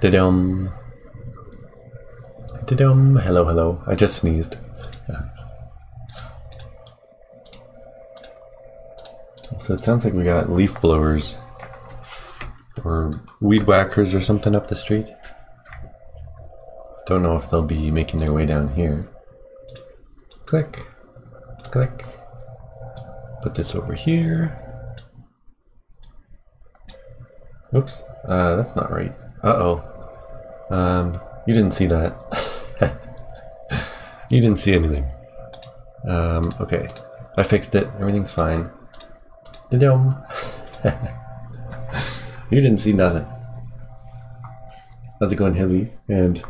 Da-dum. Da-dum. Hello, hello. I just sneezed. So it sounds like we got leaf blowers or weed whackers or something up the street. Don't know if they'll be making their way down here. Click. Click. Put this over here. Oops. Uh, that's not right. Uh-oh. Um, you didn't see that. you didn't see anything. Um, okay. I fixed it. Everything's fine. You didn't see nothing. How's it going, Hilly? And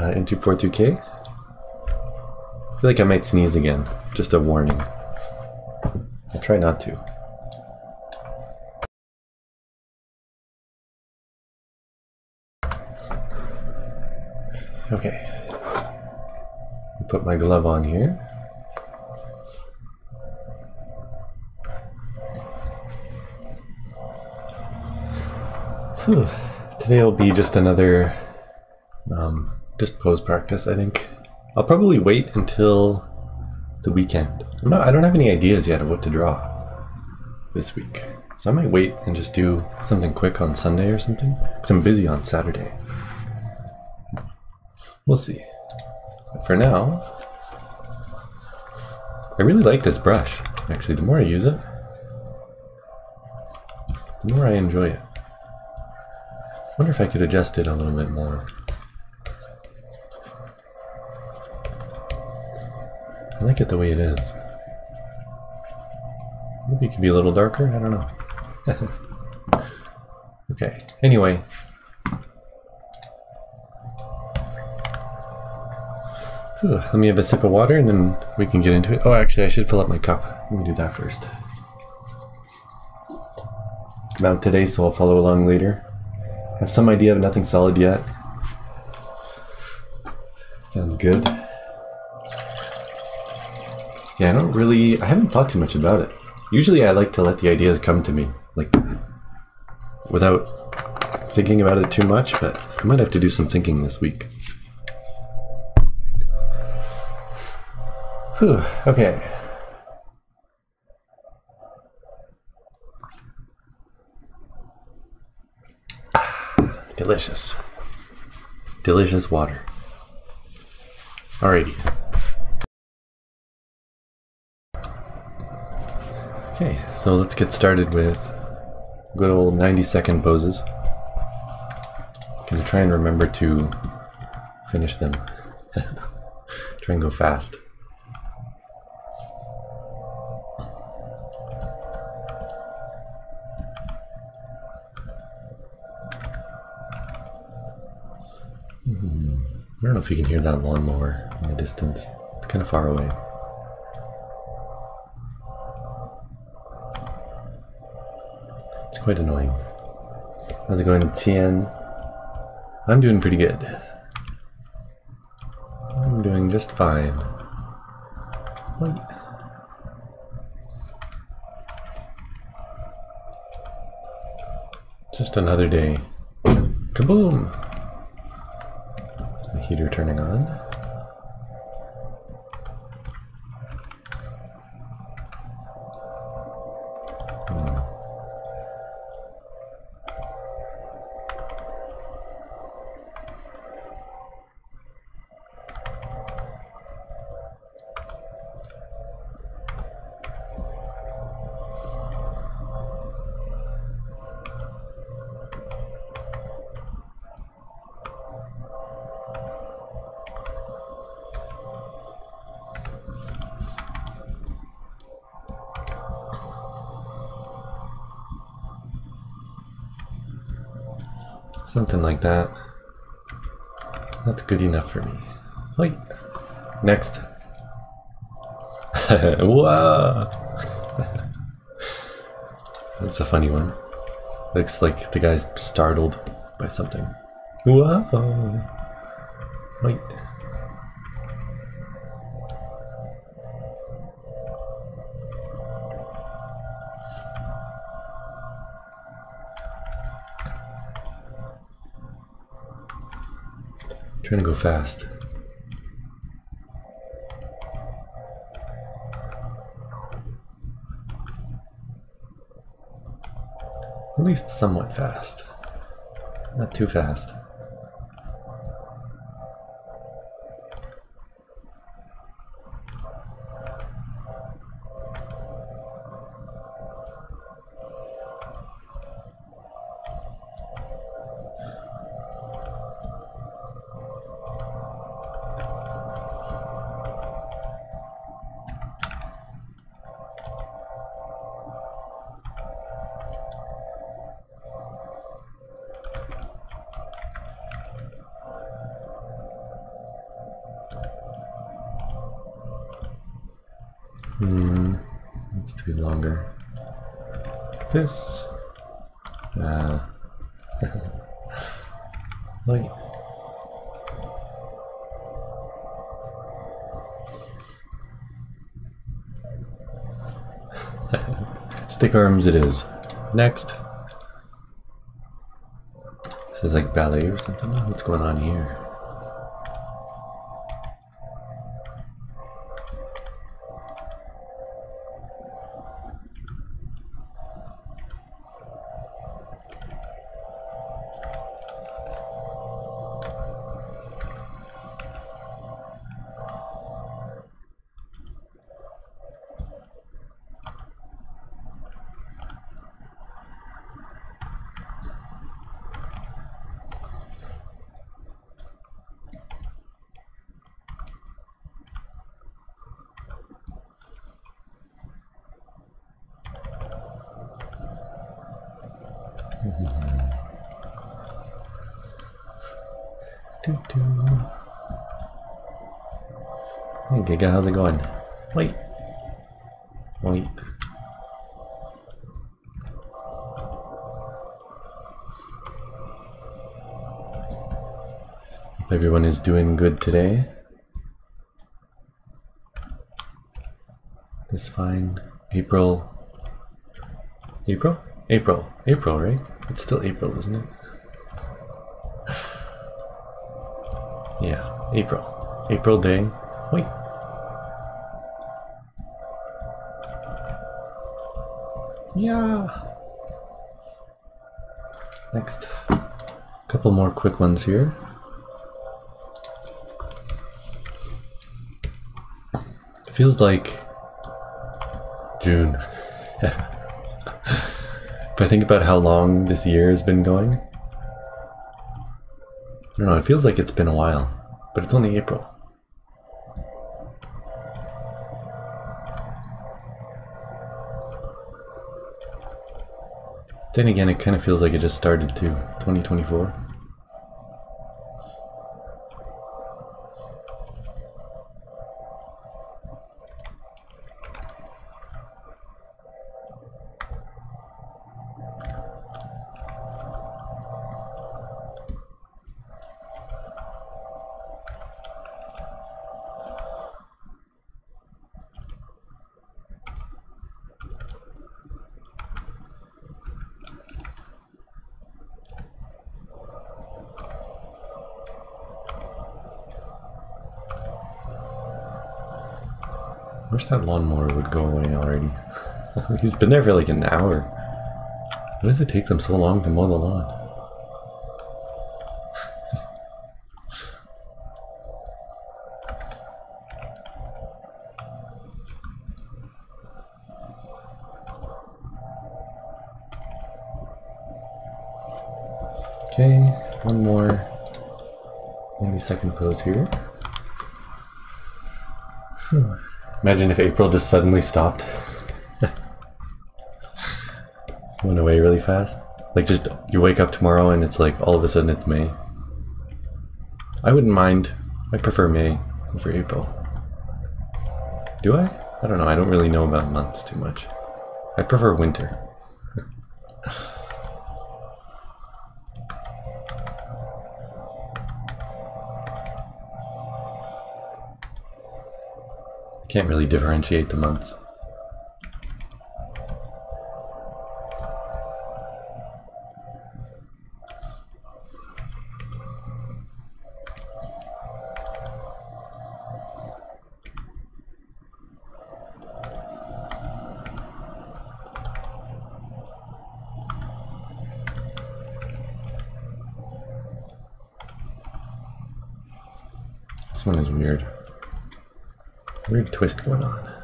uh, into 42K? I feel like I might sneeze again. Just a warning. I'll try not to. Okay. Put my glove on here. Whew. Today will be just another um, just pose practice, I think. I'll probably wait until the weekend. I'm not, I don't have any ideas yet of what to draw this week. So I might wait and just do something quick on Sunday or something. Because I'm busy on Saturday. We'll see. For now, I really like this brush. Actually, the more I use it, the more I enjoy it. wonder if I could adjust it a little bit more. I like it the way it is. Maybe it could be a little darker, I don't know. okay, anyway. Whew, let me have a sip of water and then we can get into it. Oh, actually, I should fill up my cup. Let me do that first. About today, so I'll follow along later. I have some idea of nothing solid yet. Sounds good. Yeah, I don't really, I haven't thought too much about it. Usually I like to let the ideas come to me, like, without thinking about it too much, but I might have to do some thinking this week. Whew, okay. Delicious. Delicious water. Alrighty. Okay, so let's get started with good old 90 second poses. Gonna try and remember to finish them. try and go fast. Hmm, I don't know if you can hear that lawnmower in the distance. It's kind of far away. It's quite annoying. How's it going, Tien? I'm doing pretty good. I'm doing just fine. Wait. Just another day. Kaboom! Heater turning on? Something like that. That's good enough for me. Wait. Next. That's a funny one. Looks like the guy's startled by something. Whoa! Wait. Trying to go fast. At least somewhat fast. Not too fast. Hmm, needs to be longer. Like this. Uh, wait. Arms it is. Next. This is like ballet or something. What's going on here? -doo. Hey Giga, how's it going? Wait. Wait. Hope everyone is doing good today. This fine. April. April? April. April, right? It's still April, isn't it? Yeah, April. April day. Wait. Yeah. Next. Couple more quick ones here. It feels like June. if I think about how long this year has been going, I don't know, it feels like it's been a while, but it's only April. Then again, it kind of feels like it just started too, 2024. wish that lawnmower would go away already. He's been there for like an hour. Why does it take them so long to mow the lawn? Okay, one more maybe second pose here. Hmm. Imagine if April just suddenly stopped. Went away really fast. Like just you wake up tomorrow and it's like all of a sudden it's May. I wouldn't mind. I prefer May over April. Do I? I don't know. I don't really know about months too much. I prefer winter. Can't really differentiate the months. This one is weird. Weird twist going on.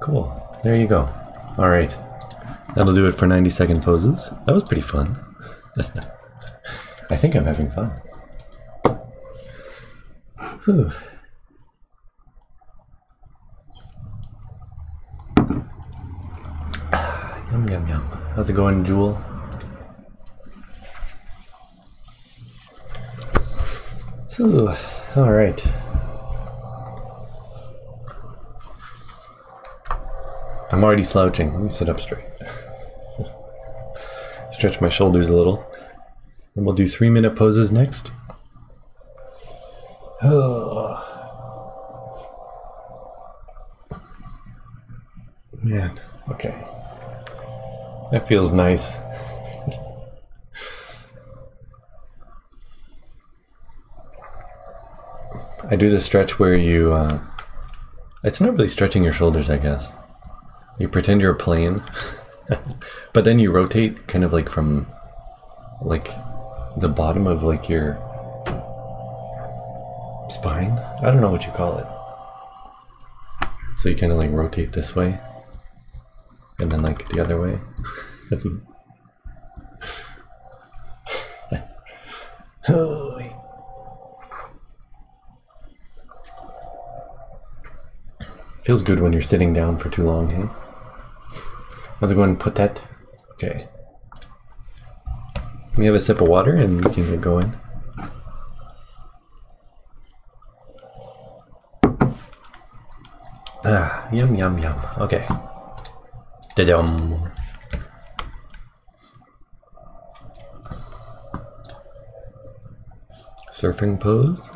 Cool. There you go. All right. That'll do it for 90 second poses. That was pretty fun. I think I'm having fun. Whew. Yum, yum, yum. How's it going, Jewel? Whew. All right. I'm already slouching. Let me sit up straight. Stretch my shoulders a little. And we'll do three minute poses next. Man, okay. That feels nice. I do the stretch where you, uh, it's not really stretching your shoulders, I guess. You pretend you're a plane, but then you rotate kind of like from like the bottom of like your spine. I don't know what you call it. So you kind of like rotate this way and then like the other way. Feels good when you're sitting down for too long, hey? Let's go and put that. Okay. Let me have a sip of water and we can get going. Ah, yum, yum, yum. Okay. Da-dum. Surfing pose?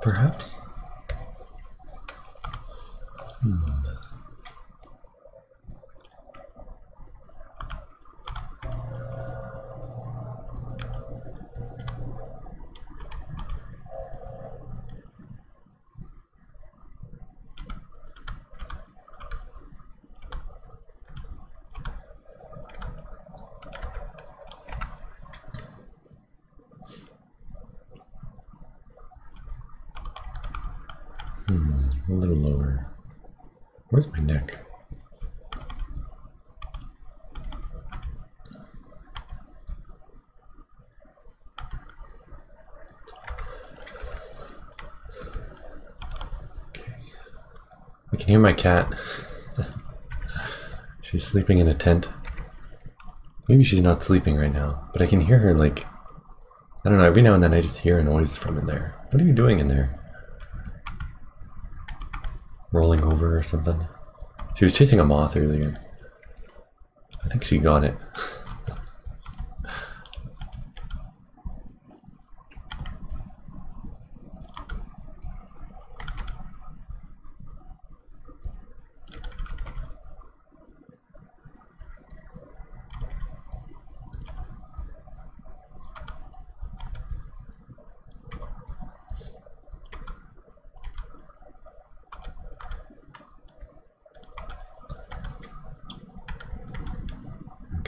Perhaps? Hmm. Hmm, a little lower. Where's my neck? Okay. I can hear my cat. she's sleeping in a tent. Maybe she's not sleeping right now, but I can hear her like I don't know, every now and then I just hear a noise from in there. What are you doing in there? Rolling over or something. She was chasing a moth earlier. I think she got it.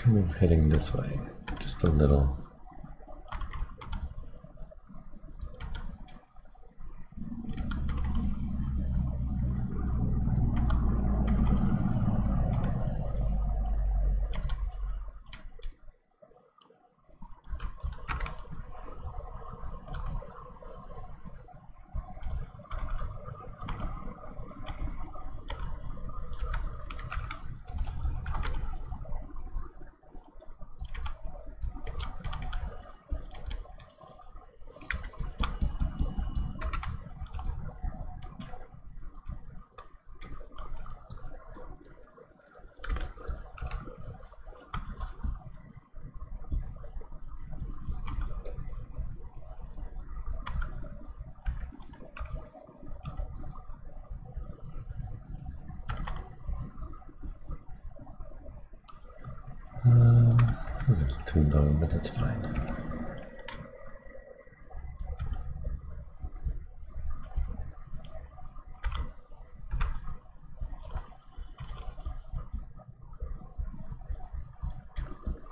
kind of heading this way, just a little.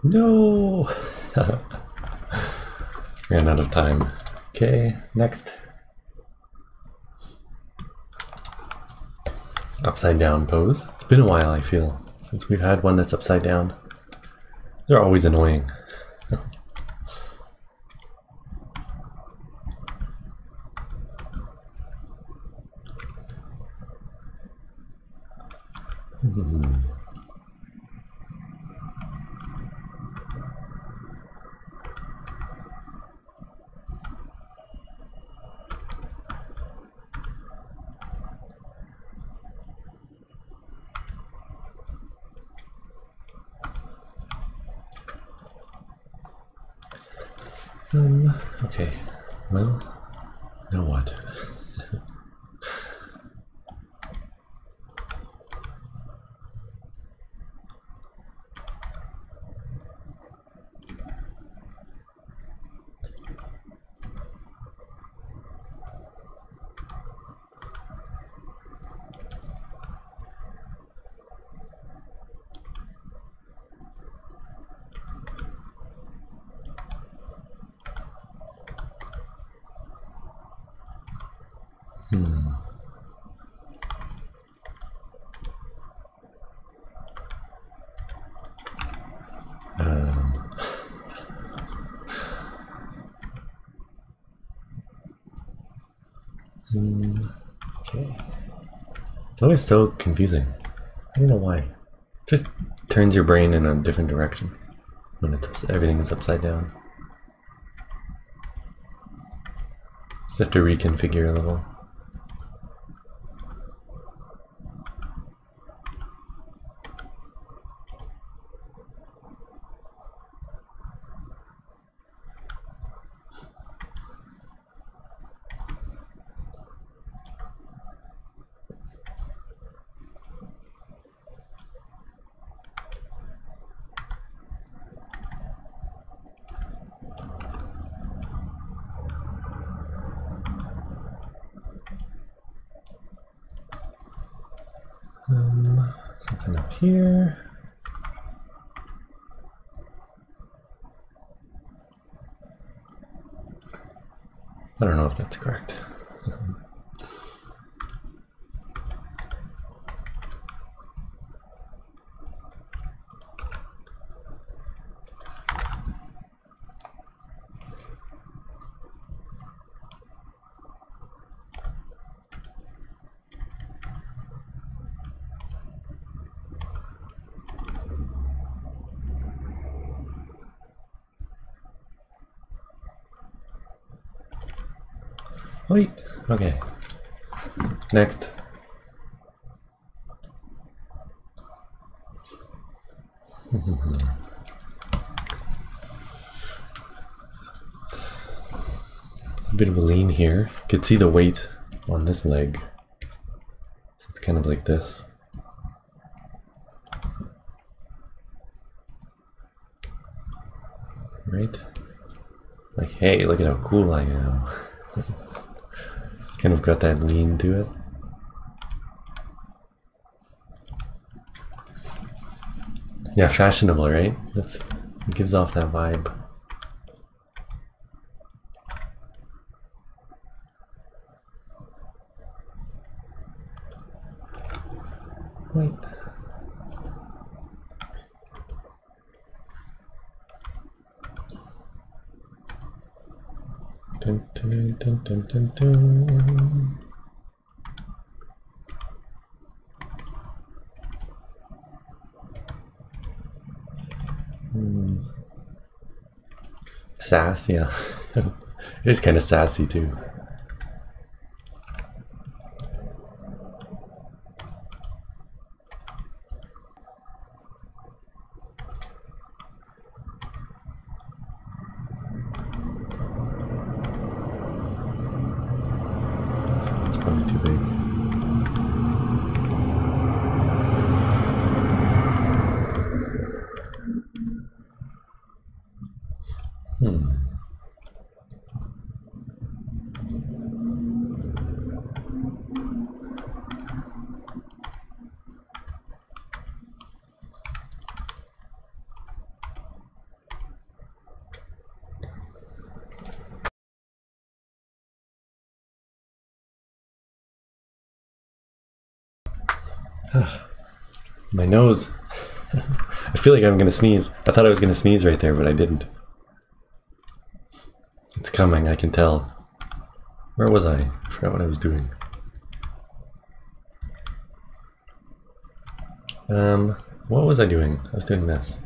No! Ran out of time. Okay, next. Upside down pose. It's been a while, I feel, since we've had one that's upside down. They're always annoying. Um, okay. Well, now what? Um, hmm, okay. It's always so confusing. I don't know why. Just turns your brain in a different direction when it's everything is upside down. Just have to reconfigure a little. Um, something up here. I don't know if that's correct. Wait. Okay. Next. A bit of a lean here. You could see the weight on this leg. It's kind of like this. Right? Like, hey, look at how cool I am. Kind of got that lean to it. Yeah, fashionable, right? That's it gives off that vibe. Wait. Dun, dun, dun. Sass, yeah. it is kind of sassy too. It's probably too big. My nose. I feel like I'm gonna sneeze. I thought I was gonna sneeze right there, but I didn't. It's coming, I can tell. Where was I? I forgot what I was doing. Um, what was I doing? I was doing this.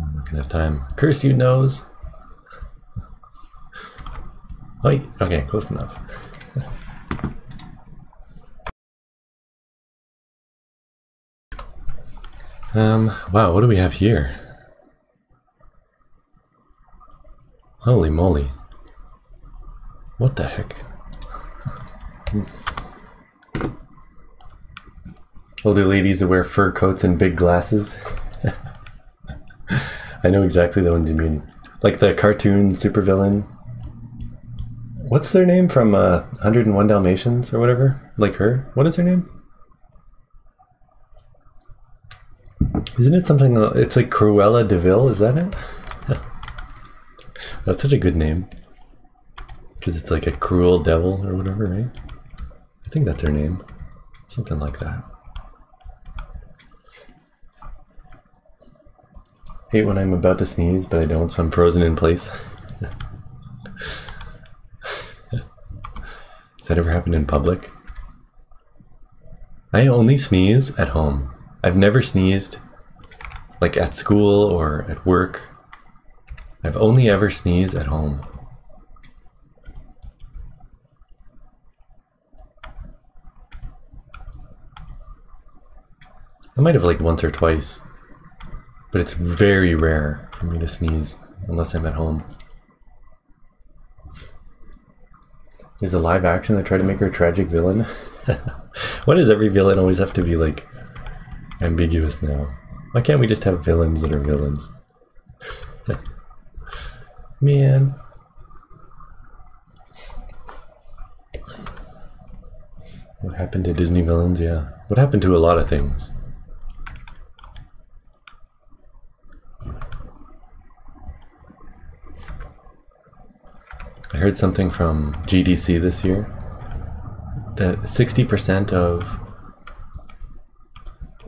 I'm looking at time. Curse you, nose. Wait, okay, close enough. um, wow, what do we have here? Holy moly. What the heck? Older ladies that wear fur coats and big glasses. I know exactly the ones you mean. Like the cartoon supervillain. What's their name from uh, 101 Dalmatians or whatever? Like her? What is her name? Isn't it something? uh, It's like Cruella de Vil. Is that it? That's such a good name. Because it's like a cruel devil or whatever, right? I think that's her name. Something like that. Hate when I'm about to sneeze, but I don't, so I'm frozen in place. Has that ever happened in public? I only sneeze at home. I've never sneezed like at school or at work. I've only ever sneezed at home. I might have like once or twice, but it's very rare for me to sneeze unless I'm at home. Is the live action that tried to make her a tragic villain? Why does every villain always have to be like ambiguous now? Why can't we just have villains that are villains? Man. What happened to Disney villains? Yeah. What happened to a lot of things? Heard something from GDC this year that 60% of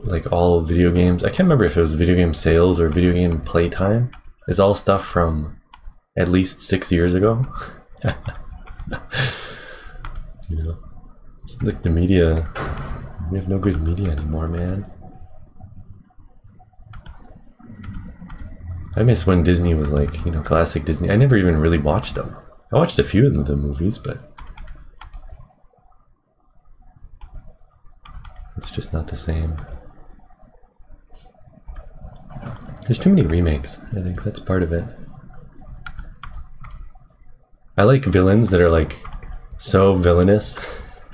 like all video games, I can't remember if it was video game sales or video game playtime, is all stuff from at least six years ago. you know, it's like the media, we have no good media anymore, man. I miss when Disney was like, you know, classic Disney. I never even really watched them. I watched a few of the movies, but it's just not the same. There's too many remakes. I think that's part of it. I like villains that are like so villainous.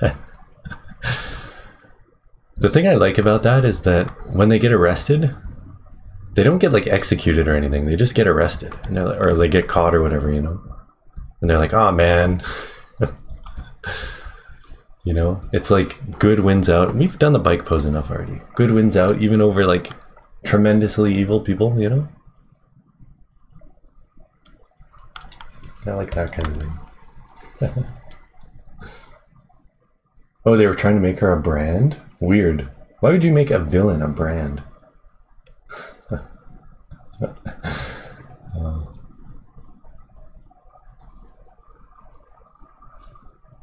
the thing I like about that is that when they get arrested, they don't get like executed or anything. They just get arrested, or they get caught or whatever, you know. And they're like, "Oh man," you know. It's like good wins out. We've done the bike pose enough already. Good wins out, even over like tremendously evil people, you know. I like that kind of thing. oh, they were trying to make her a brand? Weird. Why would you make a villain a brand?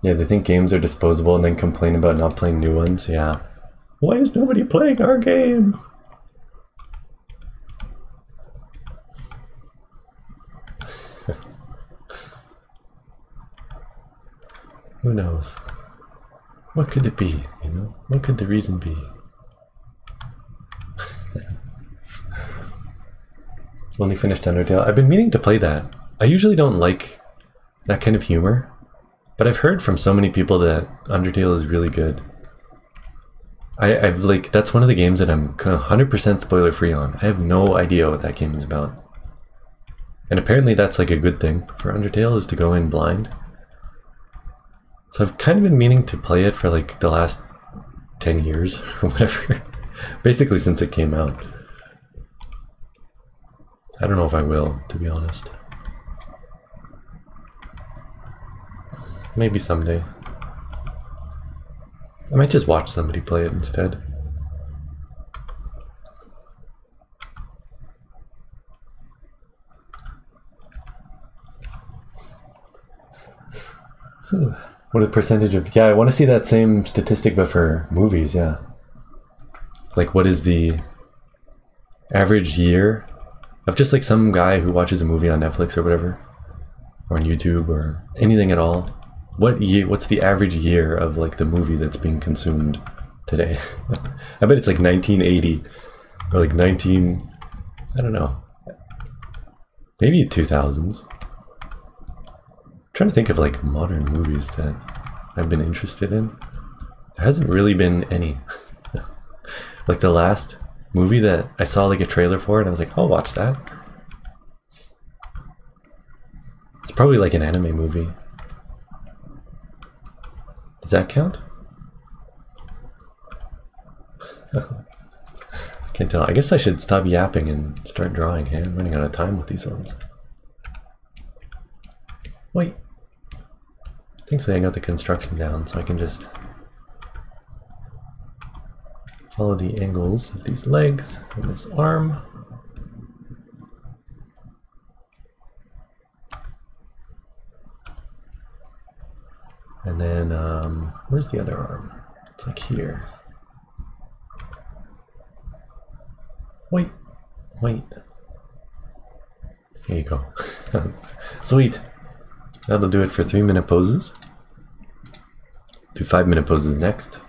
Yeah, they think games are disposable and then complain about not playing new ones. Yeah. Why is nobody playing our game? Who knows? What could it be? You know, what could the reason be? Only finished Undertale. I've been meaning to play that. I usually don't like that kind of humor. But I've heard from so many people that Undertale is really good. I, I've like that's one of the games that I'm 100% spoiler free on. I have no idea what that game is about. And apparently that's like a good thing for Undertale is to go in blind. So I've kind of been meaning to play it for like the last 10 years or whatever. Basically since it came out. I don't know if I will, to be honest. Maybe someday. I might just watch somebody play it instead. what a percentage of yeah i want to see that same statistic but for movies yeah like what is the average year of just like some guy who watches a movie on netflix or whatever or on youtube or anything at all what year what's the average year of like the movie that's being consumed today i bet it's like 1980 or like 19 i don't know maybe 2000s I'm trying to think of like modern movies that I've been interested in. There hasn't really been any. like the last movie that I saw like a trailer for and I was like, I'll watch that. It's probably like an anime movie. Does that count? I can't tell. I guess I should stop yapping and start drawing. Hey, I'm running out of time with these ones. Wait. Thankfully I got the construction down so I can just follow the angles of these legs and this arm. And then, um, where's the other arm? It's like here. Wait, wait. There you go. Sweet. That'll do it for three minute poses. Do five minute poses next.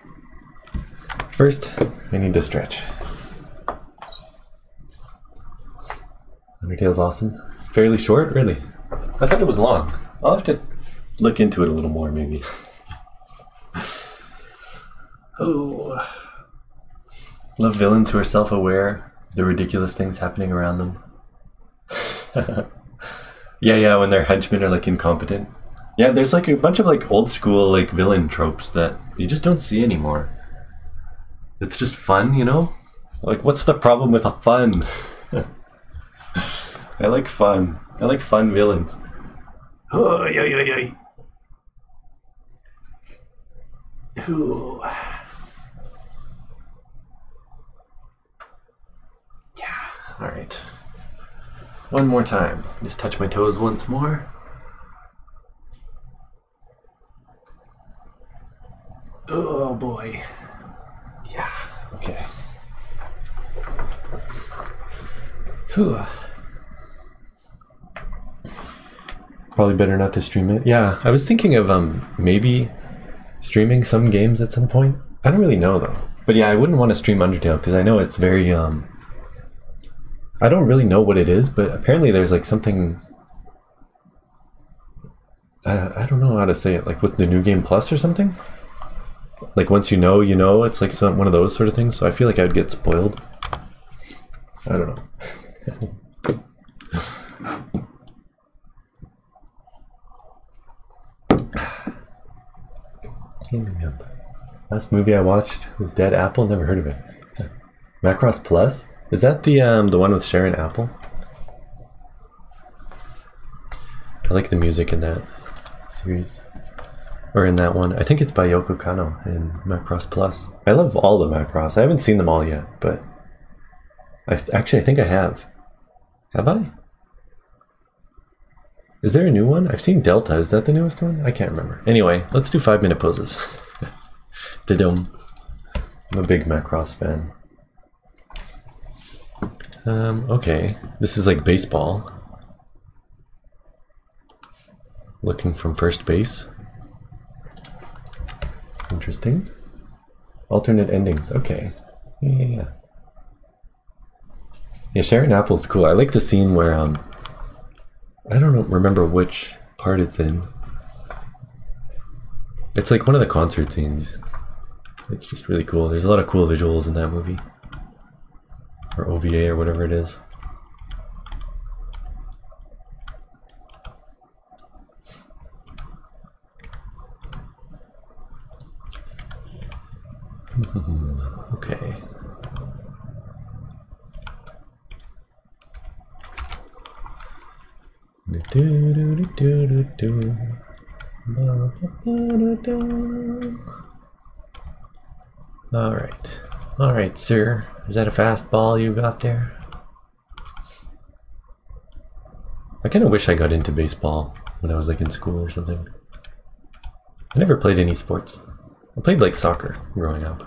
First, I need to stretch. Undertale's awesome. Fairly short, really. I thought it was long. I'll have to look into it a little more, maybe. oh. Love villains who are self aware of the ridiculous things happening around them. Yeah, yeah, when their henchmen are like incompetent. Yeah, there's like a bunch of like old school like villain tropes that you just don't see anymore. It's just fun, you know? Like what's the problem with a fun? I like fun. I like fun villains. Oh, yeah, yeah, yeah. Ooh. Yeah, all right. One more time. Just touch my toes once more. Oh boy. Yeah, okay. Whew. Probably better not to stream it. Yeah, I was thinking of um maybe streaming some games at some point. I don't really know though. But yeah, I wouldn't want to stream Undertale because I know it's very um I don't really know what it is, but apparently there's like something. Uh, I don't know how to say it, like with the new game plus or something. Like once you know, you know. It's like some, one of those sort of things. So I feel like I'd get spoiled. I don't know. Last movie I watched was Dead Apple. Never heard of it. Macross Plus. Is that the um the one with Sharon Apple? I like the music in that series. Or in that one. I think it's by Yoko Kanno in Macross Plus. I love all the Macross. I haven't seen them all yet, but I actually I think I have. Have I? Is there a new one? I've seen Delta. Is that the newest one? I can't remember. Anyway, let's do five minute poses. I'm a big Macross fan. Um, okay. This is like baseball. Looking from first base. Interesting. Alternate endings. Okay. Yeah, yeah, Sharon Apple's cool. I like the scene where um I don't remember which part it's in. It's like one of the concert scenes. It's just really cool. There's a lot of cool visuals in that movie. Or OVA or whatever it is. okay. Do, do, do, do, do, do. Ba, ba, ba, da, da. All right. All right, sir. Is that a fast ball you got there? I kind of wish I got into baseball when I was like in school or something. I never played any sports. I played like soccer growing up.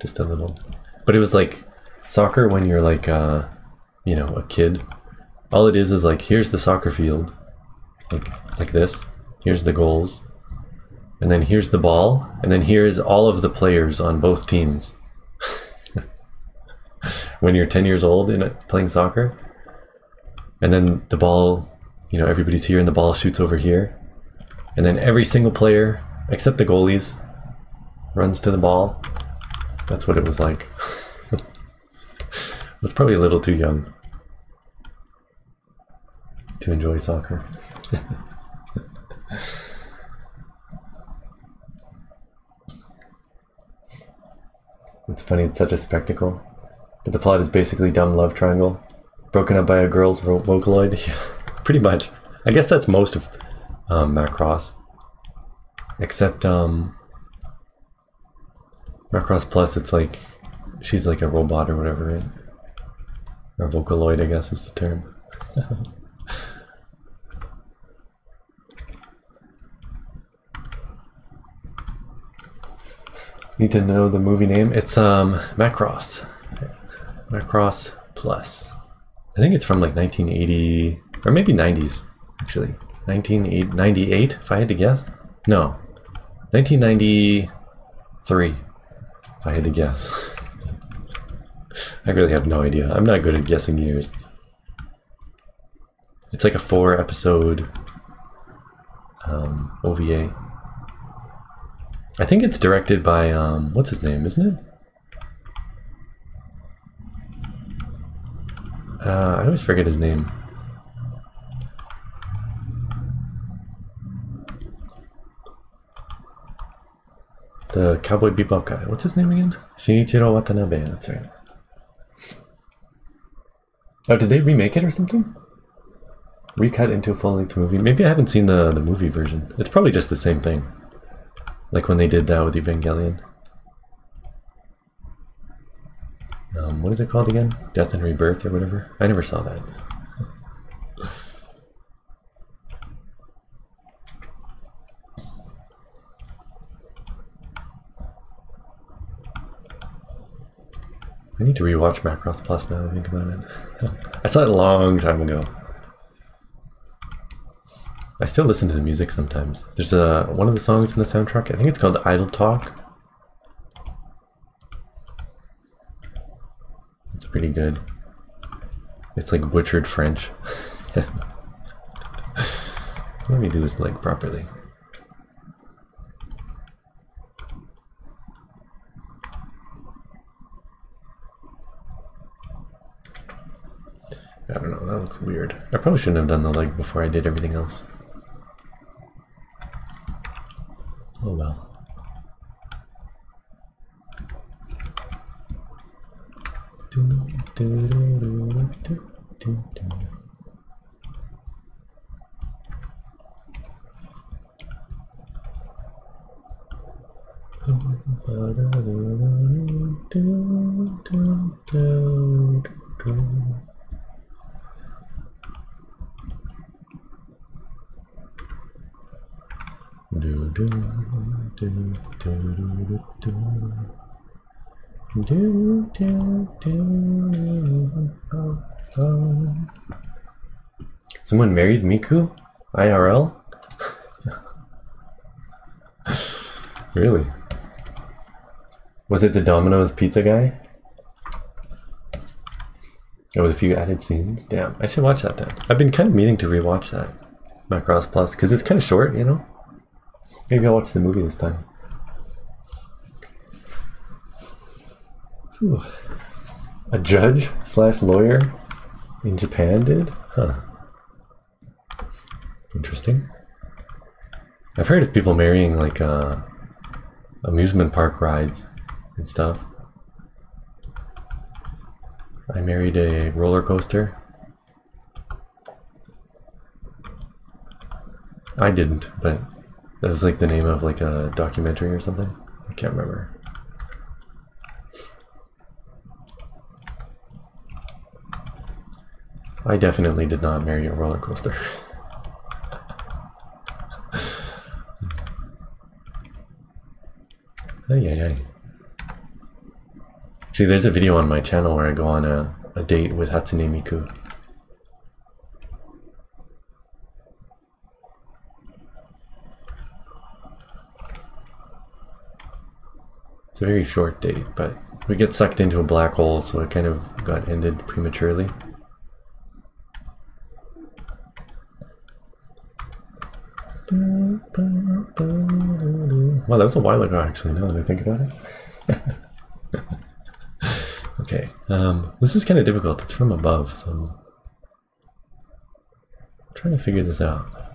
Just a little. But it was like soccer when you're like uh you know, a kid. All it is is like here's the soccer field. Like like this. Here's the goals. And then here's the ball, and then here's all of the players on both teams. when you're 10 years old and playing soccer, and then the ball, you know, everybody's here and the ball shoots over here. And then every single player, except the goalies, runs to the ball. That's what it was like. I was probably a little too young to enjoy soccer. it's funny, it's such a spectacle. But the plot is basically dumb love triangle, broken up by a girl's vo- Vocaloid. Yeah, pretty much. I guess that's most of um, Macross. Except um, Macross Plus, it's like she's like a robot or whatever, right? Or Vocaloid, I guess is the term. Need to know the movie name? It's um Macross. Macross Plus. I think it's from like 1980 or maybe 90s actually. 1998 if I had to guess. No. 1993 if I had to guess. I really have no idea. I'm not good at guessing years. It's like a four episode um, OVA. I think it's directed by um, what's his name, isn't it? Uh, I always forget his name. The Cowboy Bebop guy. What's his name again? Shinichiro Watanabe. That's right. Oh, did they remake it or something? Recut into a full-length movie. Maybe I haven't seen the the movie version. It's probably just the same thing. Like when they did that with Evangelion. Um, what is it called again? Death and Rebirth or whatever? I never saw that. I need to rewatch Macross Plus now I think about it. I saw it a long time ago. I still listen to the music sometimes. There's a one of the songs in the soundtrack. I think it's called "Idle Talk." It's pretty good. It's like butchered French. Let me do this like properly. I don't know, that looks weird. I probably shouldn't have done the leg before I did everything else. Oh well. Someone married Miku? IRL? really? Was it the Domino's pizza guy? Oh, with a few added scenes? Damn, I should watch that then. I've been kind of meaning to rewatch that. Macross Plus, because it's kind of short, you know? Maybe I'll watch the movie this time. Whew. A judge slash lawyer in Japan did? Huh. Interesting. I've heard of people marrying like uh, amusement park rides and stuff. I married a roller coaster. I didn't, but that was like the name of like a documentary or something. I can't remember. I definitely did not marry a roller coaster. ay, ay, ay. See, there's a video on my channel where I go on a, a date with Hatsune Miku. Very short date, but we get sucked into a black hole, so it kind of got ended prematurely. Well, that was a while ago, actually, now that I think about it. okay, um, this is kind of difficult. It's from above, so I'm trying to figure this out.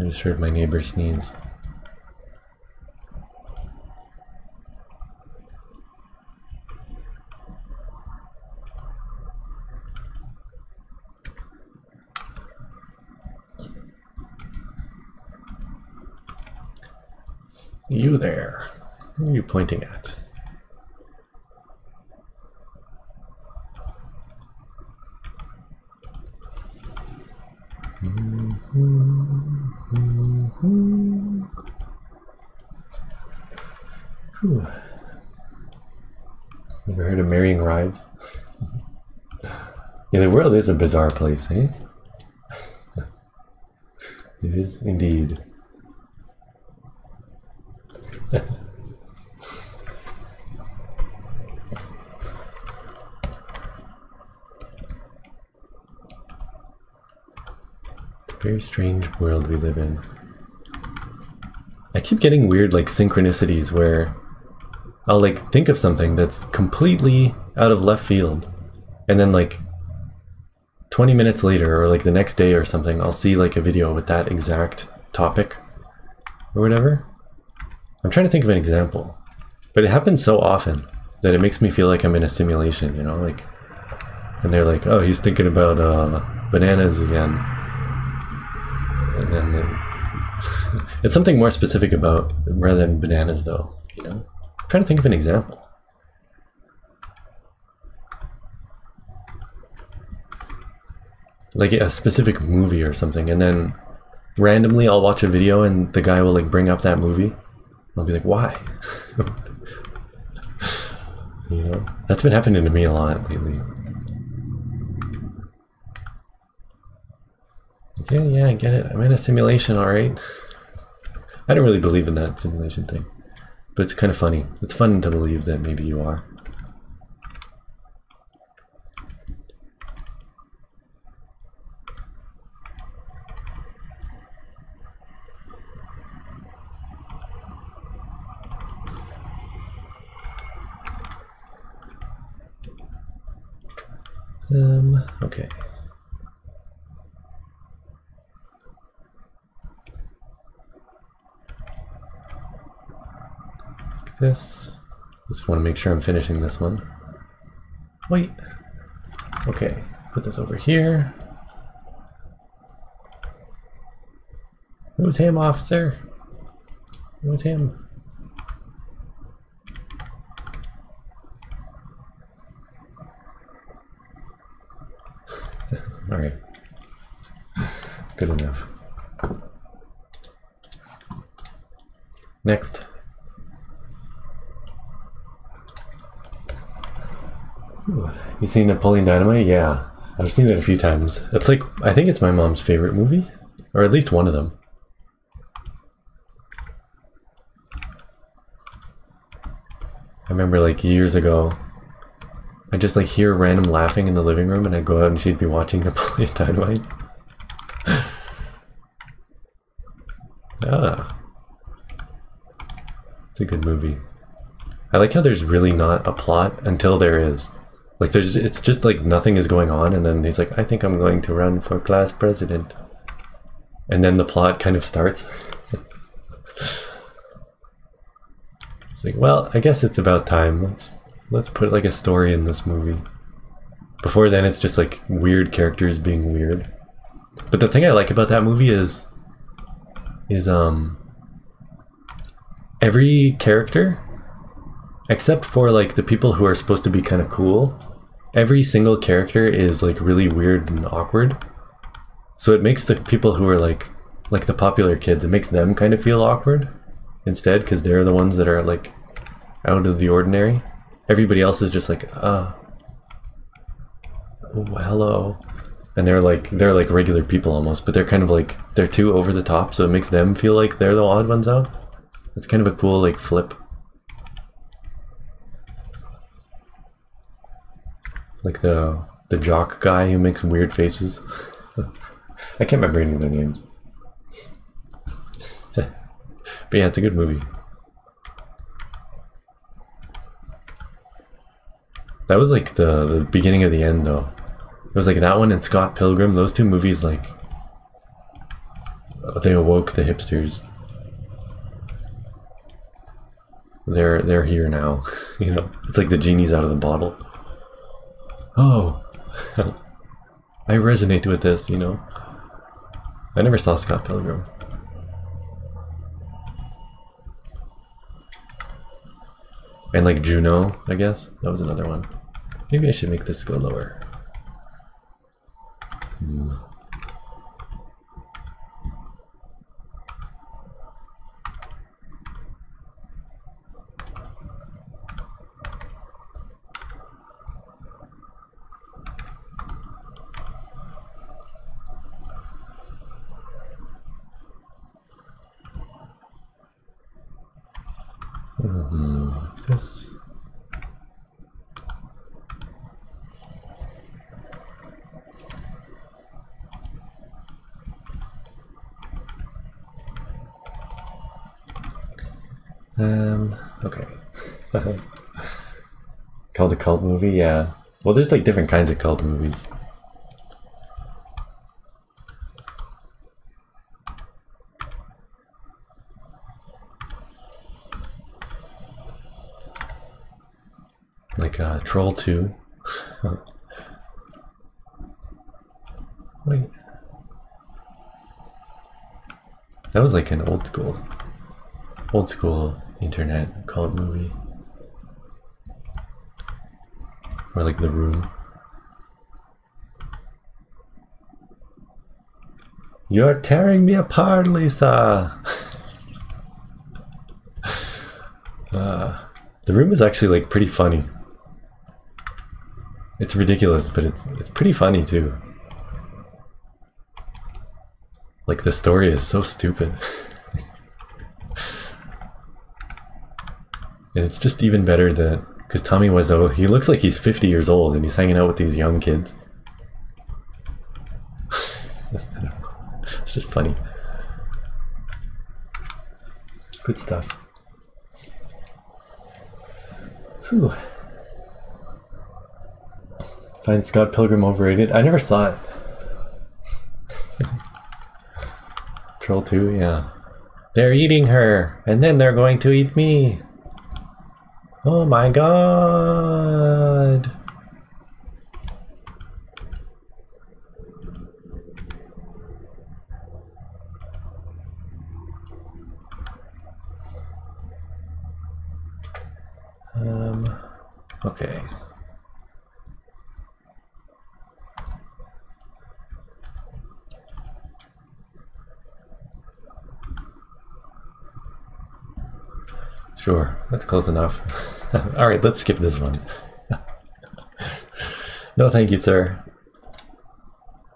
I just heard my neighbor sneeze. You there. What are you pointing at? Whew. Never heard of marrying rides? yeah, the world is a bizarre place, eh? it is indeed. Very strange world we live in. I keep getting weird like synchronicities where I'll like think of something that's completely out of left field and then like 20 minutes later or like the next day or something I'll see like a video with that exact topic or whatever. I'm trying to think of an example. But it happens so often that it makes me feel like I'm in a simulation, you know, like and they're like, "Oh, he's thinking about uh, bananas again." And then they, it's something more specific about rather than bananas, though. You know, I'm trying to think of an example. Like a specific movie or something, and then randomly I'll watch a video and the guy will like bring up that movie. I'll be like, "Why?" you know, that's been happening to me a lot lately. Yeah, yeah, I get it. I'm in a simulation, alright. I don't really believe in that simulation thing. But it's kind of funny. It's fun to believe that maybe you are. Um, okay. this. Just want to make sure I'm finishing this one. Wait. Okay, put this over here. It was him, officer. It was him. All right. Good enough. Next. You seen Napoleon Dynamite? Yeah, I've seen it a few times. It's like I think it's my mom's favorite movie, or at least one of them. I remember like years ago, I just like hear random laughing in the living room and I'd go out and she'd be watching Napoleon Dynamite. ah. It's a good movie. I like how there's really not a plot until there is. Like there's it's just like nothing is going on and then he's like, I think I'm going to run for class president. And then the plot kind of starts. it's like, well, I guess it's about time. Let's let's put like a story in this movie. Before then it's just like weird characters being weird. But the thing I like about that movie is is um every character except for like the people who are supposed to be kind of cool every single character is like really weird and awkward. So it makes the people who are like like the popular kids, it makes them kind of feel awkward instead because they're the ones that are like out of the ordinary. Everybody else is just like, uh oh, hello. And they're like they're like regular people almost, but they're kind of like they're too over the top, so it makes them feel like they're the odd ones out. It's kind of a cool like flip. Like the the jock guy who makes weird faces. I can't remember any of their names. but yeah, it's a good movie. That was like the, the beginning of the end though. It was like that one and Scott Pilgrim, those two movies like they awoke the hipsters. They're they're here now. you know, it's like the genie's out of the bottle. Oh, I resonate with this, you know. I never saw Scott Pilgrim. And like Juno, I guess. That was another one. Maybe I should make this go lower. Hmm. Hmm. this. Um, okay. Called a cult movie, yeah. Well, there's like different kinds of cult movies. Like Troll 2. Wait. That was like an old school, old school internet cult movie. Or like The Room. You're tearing me apart, Lisa! uh, the Room is actually like pretty funny. It's ridiculous, but it's it's pretty funny too. Like the story is so stupid. and it's just even better that because Tommy Wiseau, oh, he looks like he's 50 years old and he's hanging out with these young kids. it's just funny. Good stuff. Whew. Find Scott Pilgrim overrated? I never saw it. Troll 2, yeah. They're eating her, and then they're going to eat me. Oh my god. Um, okay. Sure, that's close enough. Alright, let's skip this one. no thank you, sir.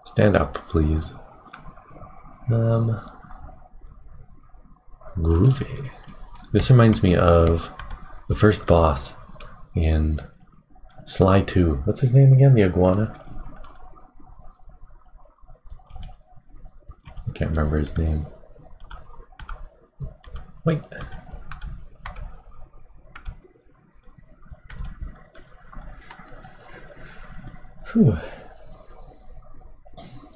Stand up, please. Um, groovy. This reminds me of the first boss in Sly 2. What's his name again? The iguana? I can't remember his name. Wait. Whew.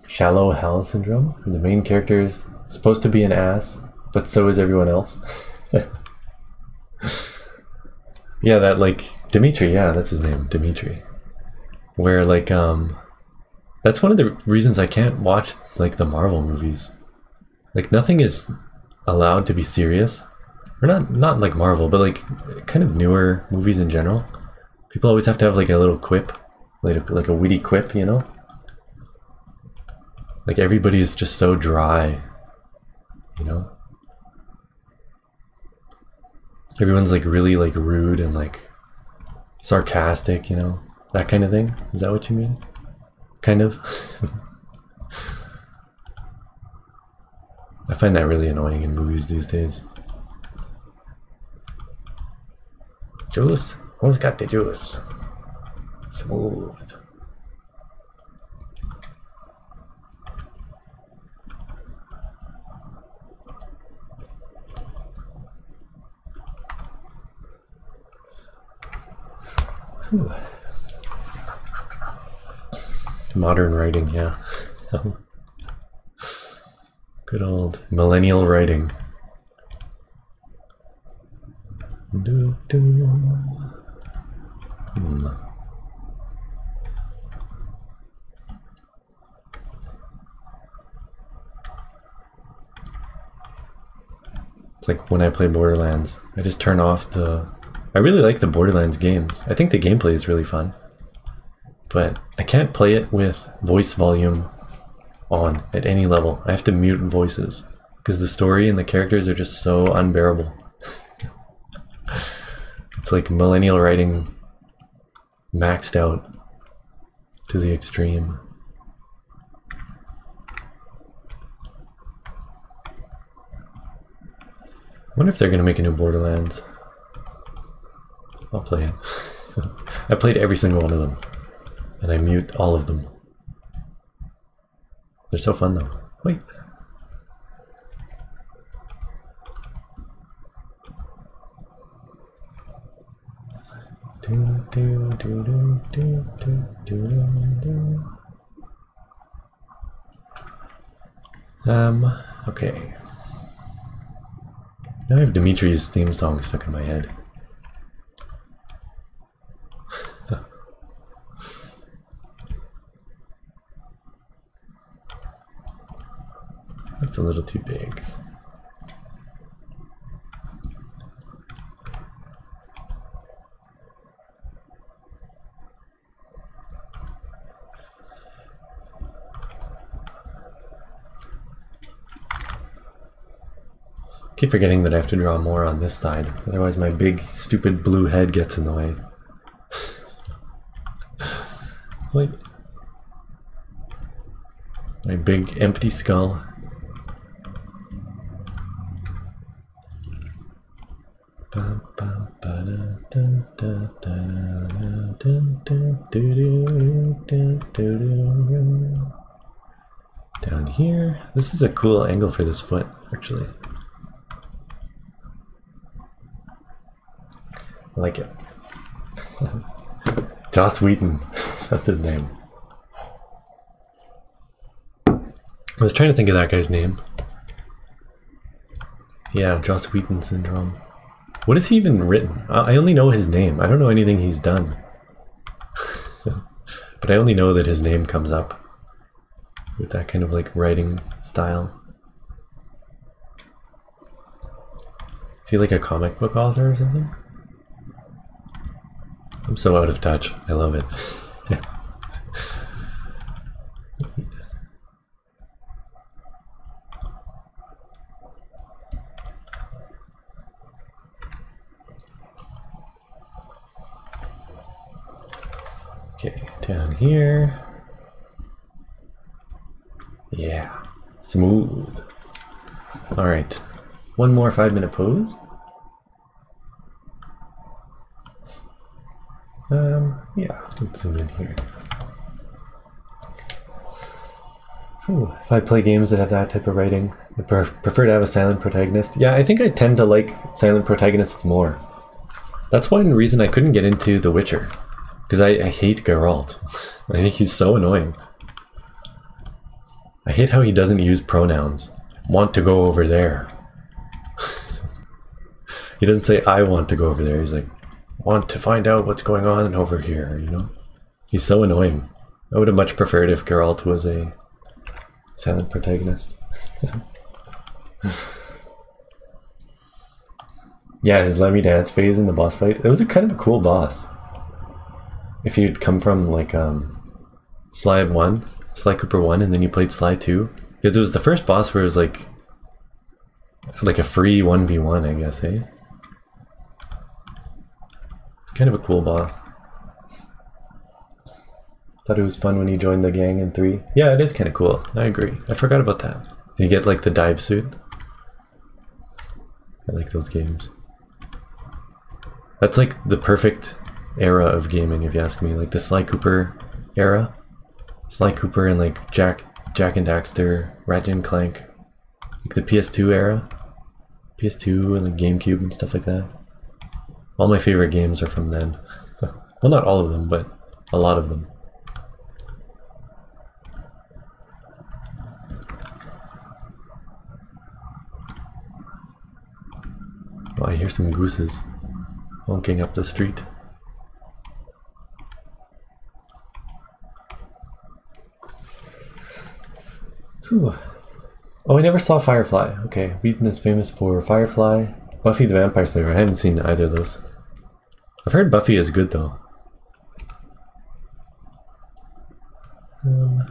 Shallow Hell Syndrome. The main character is supposed to be an ass, but so is everyone else. yeah, that like Dimitri, yeah, that's his name, Dimitri. Where like um that's one of the reasons I can't watch like the Marvel movies. Like nothing is allowed to be serious. Or not not like Marvel, but like kind of newer movies in general. People always have to have like a little quip, like a, like a witty quip, you know? Like everybody is just so dry, you know? Everyone's like really like rude and like sarcastic, you know? That kind of thing. Is that what you mean? Kind of. I find that really annoying in movies these days. Juice? Who's got the juice? Smooth. Whew. Modern writing, yeah. Good old millennial writing. Do, do. Hmm. It's like when I play Borderlands, I just turn off the. I really like the Borderlands games. I think the gameplay is really fun. But I can't play it with voice volume on at any level. I have to mute voices because the story and the characters are just so unbearable. it's like millennial writing maxed out to the extreme. Wonder if they're going to make a new Borderlands. I'll play it. I played every single one of them. And I mute all of them. They're so fun though. Wait. Um, okay. Now I have Dimitri's theme song stuck in my head. That's a little too big. Keep forgetting that I have to draw more on this side, otherwise my big stupid blue head gets in the way. Wait. My big empty skull. Down here. This is a cool angle for this foot, actually. I like it. Joss Whedon. That's his name. I was trying to think of that guy's name. Yeah, Joss Whedon syndrome. What has he even written? I only know his name. I don't know anything he's done. but I only know that his name comes up with that kind of like writing style. Is he like a comic book author or something? I'm so out of touch. I love it. Okay, down here. Yeah, smooth. All right, one more five minute pose. Um, yeah, let's zoom in here. Ooh, if I play games that have that type of writing, I prefer to have a silent protagonist. Yeah, I think I tend to like silent protagonists more. That's one reason I couldn't get into The Witcher. Because I, I hate Geralt. I think he's so annoying. I hate how he doesn't use pronouns. Want to go over there. he doesn't say, I want to go over there. He's like, want to find out what's going on over here, you know? He's so annoying. I would have much preferred if Geralt was a silent protagonist. yeah, his Let Me Dance phase in the boss fight. It was a kind of a cool boss. If you'd come from like um, Sly 1, Sly Cooper 1, and then you played Sly 2. Because it was the first boss where it was like like a free 1v1, I guess, eh? Kind of a cool boss. Thought it was fun when he joined the gang in 3. Yeah, it is kind of cool. I agree. I forgot about that. You get like the dive suit. I like those games. That's like the perfect era of gaming, if you ask me. Like the Sly Cooper era. Sly Cooper and like Jack Jak and Daxter, Ratchet and Clank. Like the PS2 era. PS2 and GameCube and stuff like that. All my favorite games are from then. well, not all of them, but a lot of them. Oh, I hear some gooses honking up the street. Whew. Oh, I never saw Firefly. Okay, Whedon is famous for Firefly, Buffy the Vampire Slayer. I haven't seen either of those. I've heard Buffy is good though. Um,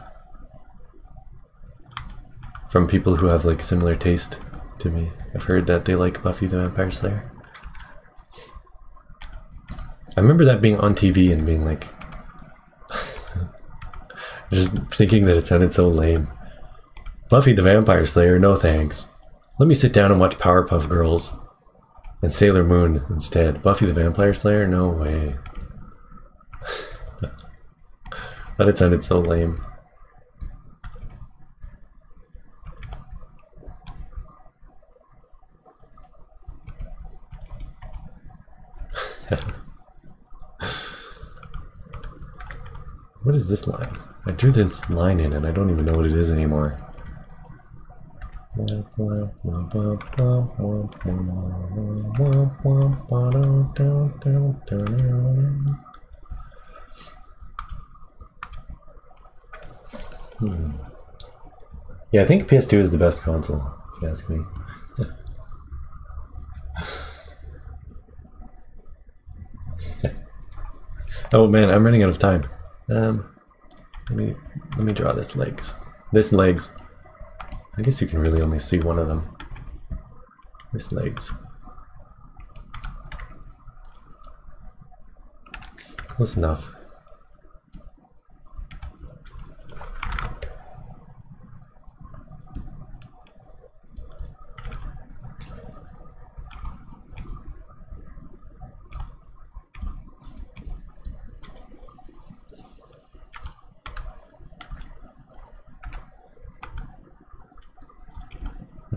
from people who have like similar taste to me. I've heard that they like Buffy the Vampire Slayer. I remember that being on TV and being like, just thinking that it sounded so lame. Buffy the Vampire Slayer, no thanks. Let me sit down and watch Powerpuff Girls and Sailor Moon instead. Buffy the Vampire Slayer? No way. that it sounded so lame. what is this line? I drew this line in and I don't even know what it is anymore. Hmm. Yeah, I think PS2 is the best console, if you ask me. oh man, I'm running out of time. Um, let me let me draw this legs. This legs. I guess you can really only see one of them. His legs. Close enough.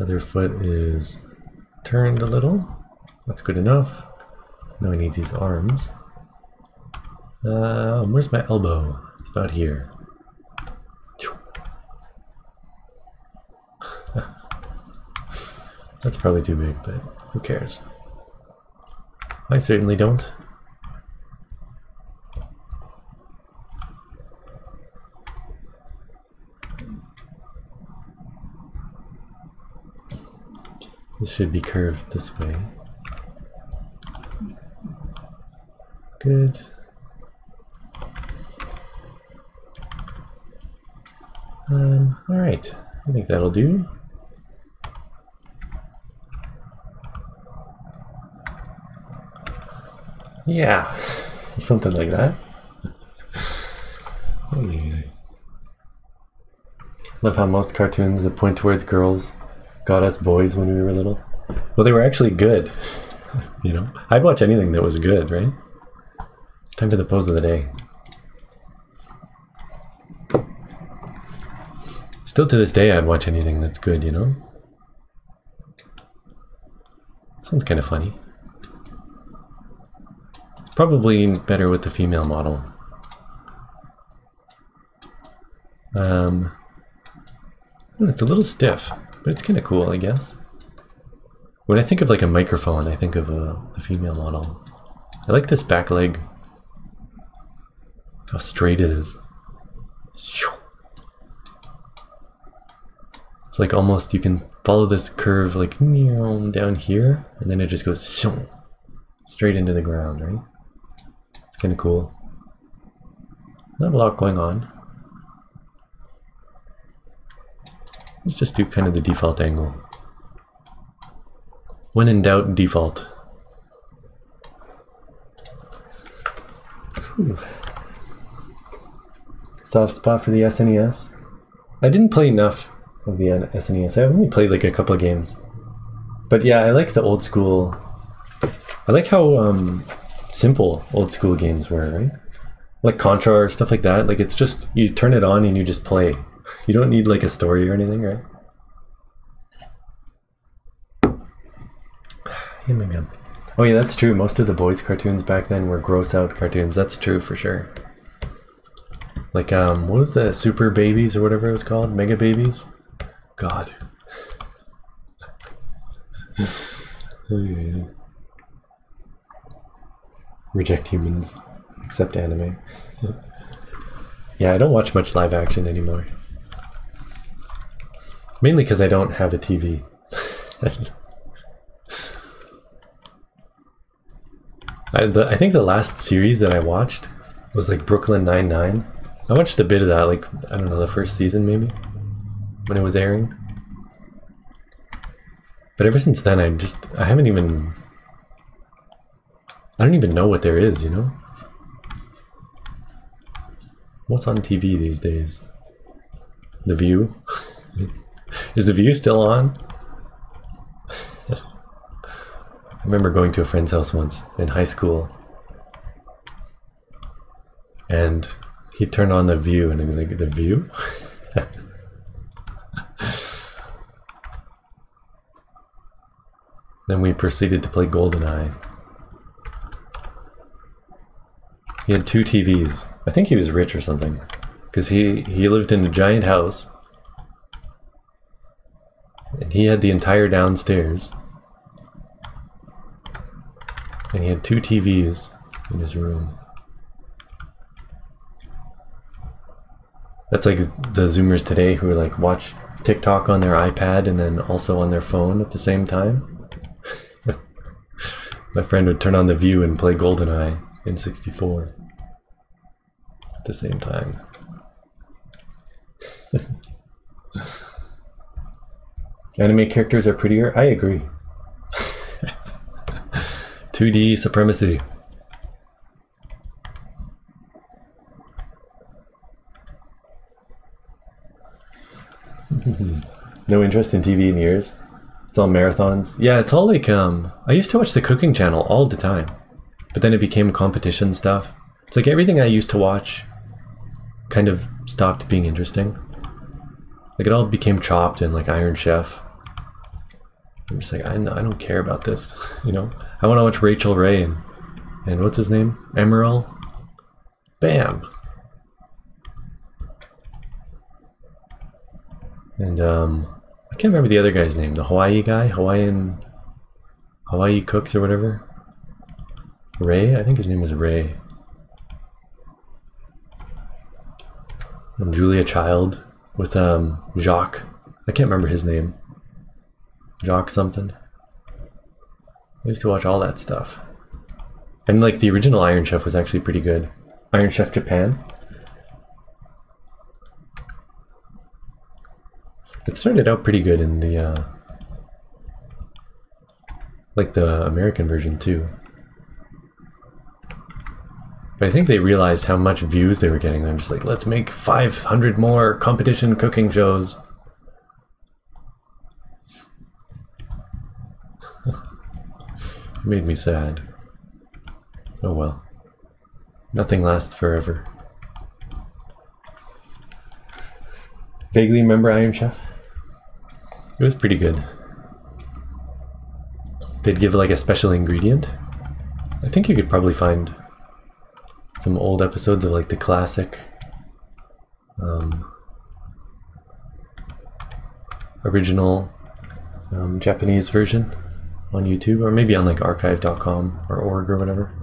Other foot is turned a little. That's good enough. Now I need these arms. Uh, where's my elbow? It's about here. That's probably too big, but who cares? I certainly don't. Should be curved this way. Good. Um, alright, I think that'll do. Yeah, something like that. Love how most cartoons that point towards girls got us boys when we were little. Well, they were actually good. You know, I'd watch anything that was good, right? Time for the pose of the day. Still to this day, I'd watch anything that's good, you know? Sounds kind of funny. It's probably better with the female model. Um, it's a little stiff, but it's kind of cool, I guess. When I think of like a microphone, I think of uh, a, a female model. I like this back leg. How straight it is. It's like almost you can follow this curve like down here, and then it just goes straight into the ground, right? It's kind of cool. Not a lot going on. Let's just do kind of the default angle. When in doubt, default. Soft spot for the SNES. I didn't play enough of the SNES. I only played like a couple of games. But yeah, I like the old school. I like how um, simple old school games were, right? Like Contra or stuff like that. Like it's just you turn it on and you just play. You don't need like a story or anything, right? Yeah, my man. Oh yeah, that's true. Most of the boys' cartoons back then were gross out cartoons. That's true for sure. Like um, what was the Super Babies or whatever it was called? Mega Babies. God. Reject humans, accept anime. yeah, I don't watch much live action anymore. Mainly because I don't have a TV. I, the, I think the last series that I watched was like Brooklyn Nine-Nine. I watched a bit of that, like, I don't know, the first season maybe, when it was airing. But ever since then, I just, I haven't even, I don't even know what there is, you know? What's on TV these days? The View? Is The View still on? I remember going to a friend's house once in high school. And he turned on the view and he was like, The view? then we proceeded to play GoldenEye. He had two TVs. I think he was rich or something. Because he, he lived in a giant house and he had the entire downstairs. And he had two TVs in his room. That's like the Zoomers today who like watch TikTok on their iPad and then also on their phone at the same time. My friend would turn on the view and play GoldenEye N64 at the same time. 'Anime characters are prettier? I agree. 2D supremacy. no interest in TV in years. It's all marathons. Yeah, it's all like um I used to watch the cooking channel all the time. But then it became competition stuff. It's like everything I used to watch kind of stopped being interesting. Like it all became chopped and like Iron Chef. I'm just like, I, I don't care about this, you know? I want to watch Rachael Ray and, and what's his name? Emeril? Bam! And, um, I can't remember the other guy's name. The Hawaii guy? Hawaiian... Hawaii Cooks or whatever? Ray? I think his name was Ray. And Julia Child with um, Jacques. I can't remember his name. Jacques something. I used to watch all that stuff. And like the original Iron Chef was actually pretty good. Iron Chef Japan. It started out pretty good in the uh, like the American version too. But I think they realized how much views they were getting. They're just like, let's make 500 more competition cooking shows. Made me sad. Oh well. Nothing lasts forever. Vaguely remember Iron Chef? It was pretty good. They'd give like a special ingredient. I think you could probably find some old episodes of like the classic um, original um, Japanese version on YouTube or maybe on like archive.com or org or whatever.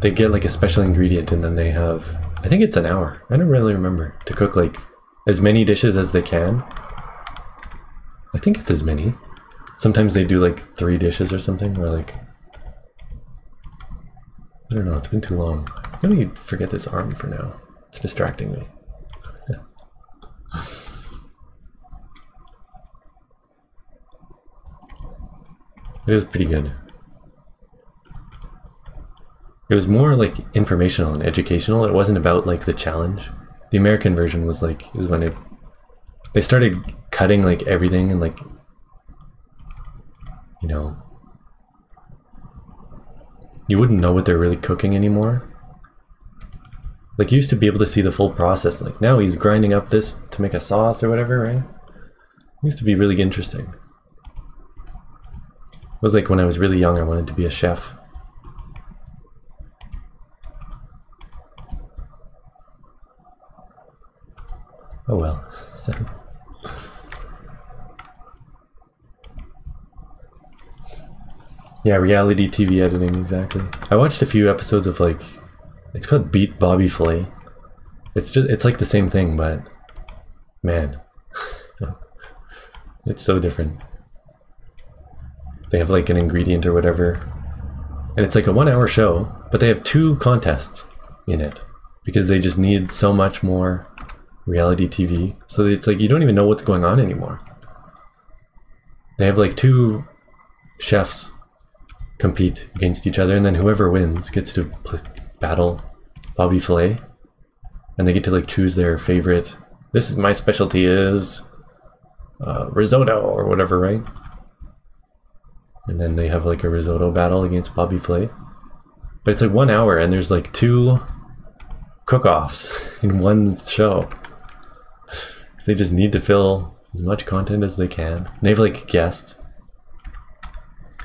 They get like a special ingredient and then they have I think it's an hour. I don't really remember to cook like as many dishes as they can. I think it's as many. Sometimes they do like three dishes or something or like I don't know, it's been too long. Let me forget this arm for now. It's distracting me. it was pretty good. It was more like informational and educational. It wasn't about like the challenge. The American version was like is when it they started cutting like everything and like you know you wouldn't know what they're really cooking anymore. Like you used to be able to see the full process. Like now he's grinding up this to make a sauce or whatever, right? It used to be really interesting. Was like when I was really young I wanted to be a chef. Oh well. yeah, reality TV editing, exactly. I watched a few episodes of like, it's called Beat Bobby Flay. It's just, it's like the same thing, but man, it's so different. They have like an ingredient or whatever, and it's like a one hour show, but they have two contests in it because they just need so much more reality TV. So it's like you don't even know what's going on anymore. They have like two chefs compete against each other, and then whoever wins gets to battle Bobby Flay, and they get to like choose their favorite. This is my specialty is uh, risotto or whatever, right? And then they have like a risotto battle against Bobby Flay. But it's like one hour, and there's like two cook-offs in one show. They just need to fill as much content as they can. They have like guests,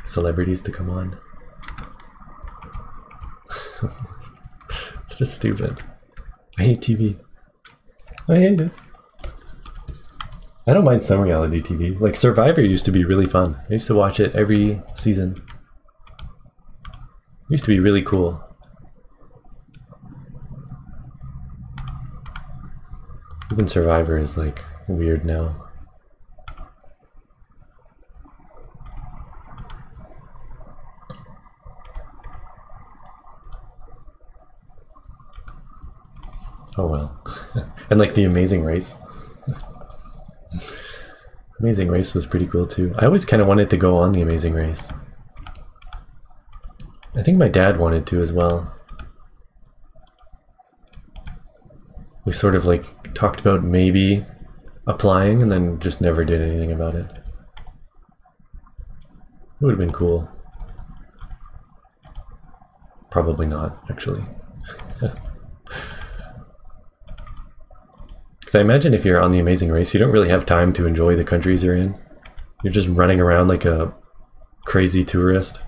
celebrities to come on. it's just stupid. I hate TV. I hate it. I don't mind some reality TV. Like Survivor used to be really fun. I used to watch it every season. It used to be really cool. Even Survivor is like weird now. Oh well. and like the Amazing Race. Amazing Race was pretty cool too. I always kind of wanted to go on the Amazing Race. I think my dad wanted to as well. We sort of like talked about maybe applying and then just never did anything about it. It would have been cool. Probably not, actually. Because I imagine if you're on the Amazing Race, you don't really have time to enjoy the countries you're in. You're just running around like a crazy tourist.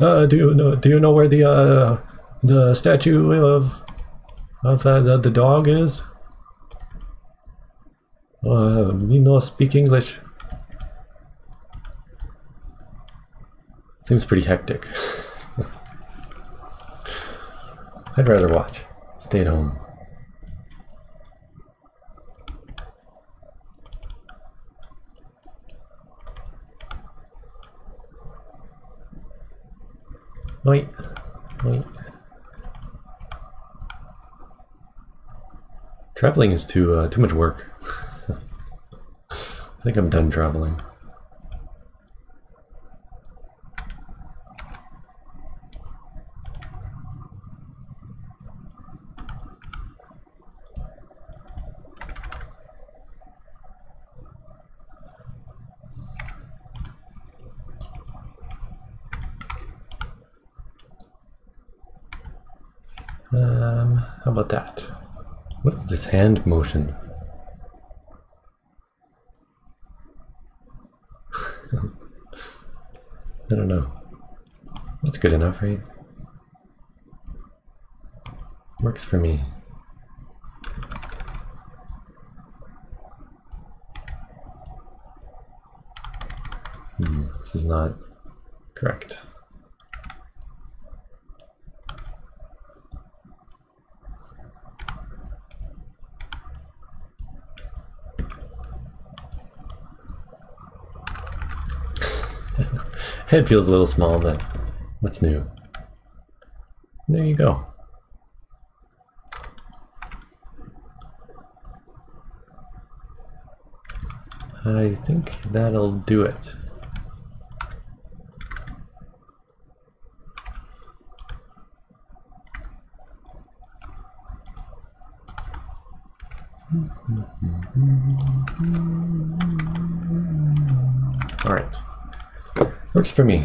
Uh, do you know? Do you know where the uh, the statue of of uh, the, the dog is? Uh, you know, speak English. Seems pretty hectic. I'd rather watch. Stay at home. Wait. Wait. Traveling is too uh, too much work. I think I'm done traveling. Um, how about that? What is this hand motion? I don't know. That's good enough, right? Works for me. Hmm, this is not correct. Head feels a little small, but what's new? There you go. I think that'll do it. Hmm, hmm, hmm, All right. Works for me.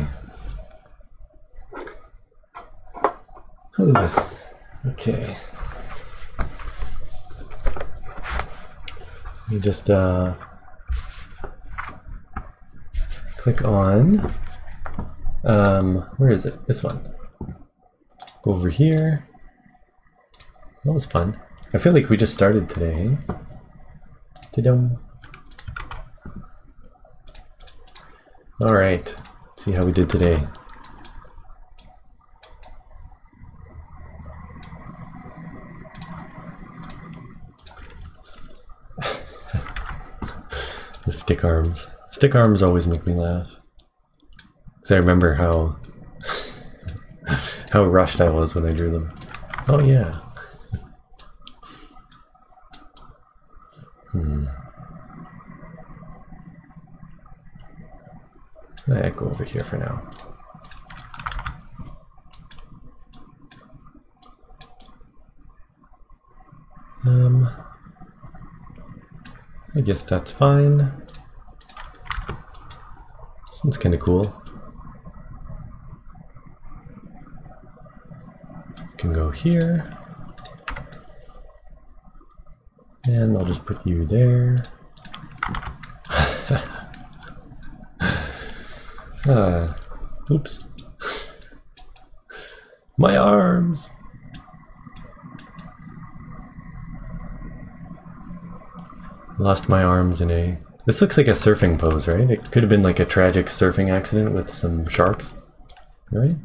Okay. You just uh, click on. Um, where is it? This one. Go over here. That was fun. I feel like we just started today. Ta-dum. All right. See how we did today. the stick arms. Stick arms always make me laugh. Because I remember how how rushed I was when I drew them. Oh yeah. hmm. I go over here for now. Um, I guess that's fine. This one's kind of cool. Can go here. And I'll just put you there. Ah, oops. My arms! Lost my arms in a... This looks like a surfing pose, right? It could have been like a tragic surfing accident with some sharks, right?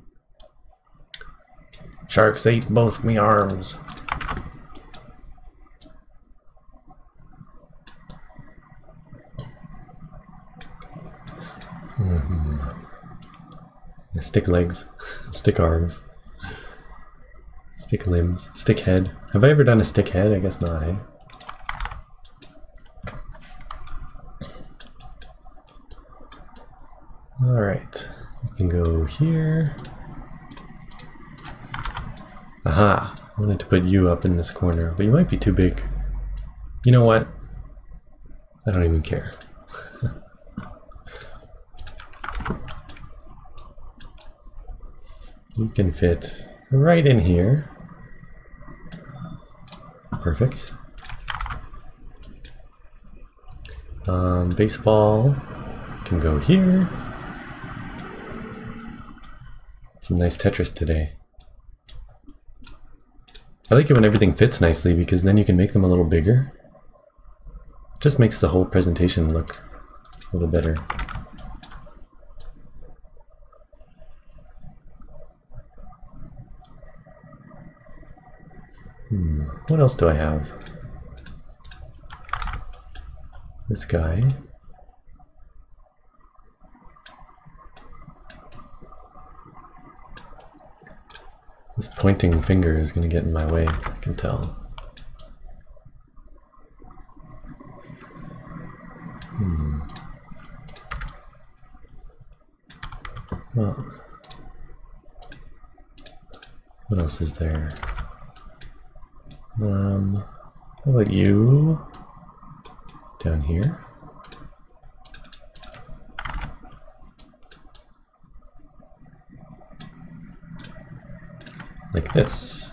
Sharks ate both me arms. Stick legs, stick arms, stick limbs, stick head. Have I ever done a stick head? I guess not, eh? Alright, you can go here. Aha, I wanted to put you up in this corner, but you might be too big. You know what? I don't even care. You can fit right in here. Perfect. Um, baseball can go here. Some nice Tetris today. I like it when everything fits nicely because then you can make them a little bigger. Just makes the whole presentation look a little better. What else do I have? This guy. This pointing finger is going to get in my way, I can tell. Hmm. Well, what else is there? Um, how about you down here? Like this.